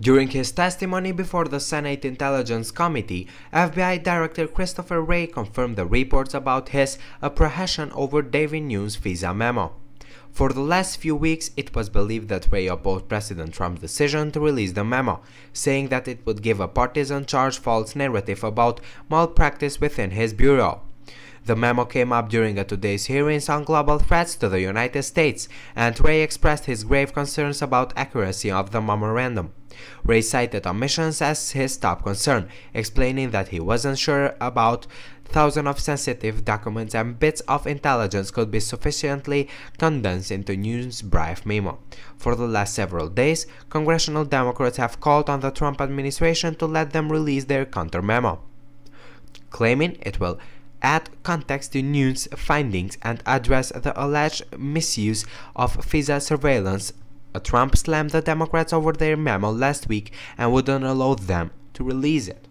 During his testimony before the Senate Intelligence Committee, FBI Director Christopher Wray confirmed the reports about his apprehension over Devin Nunes' FISA memo. For the last few weeks, it was believed that Wray opposed President Trump's decision to release the memo, saying that it would give a partisan charge false narrative about malpractice within his bureau. The memo came up during a today's hearings on global threats to the United States, and Wray expressed his grave concerns about accuracy of the memorandum. Wray cited omissions as his top concern, explaining that he wasn't sure about thousands of sensitive documents and bits of intelligence could be sufficiently condensed into Nunes' brief memo. For the last several days, congressional Democrats have called on the Trump administration to let them release their counter memo, claiming it will add context to Nunes' findings and address the alleged misuse of FISA surveillance. Trump slammed the Democrats over their memo last week and wouldn't allow them to release it.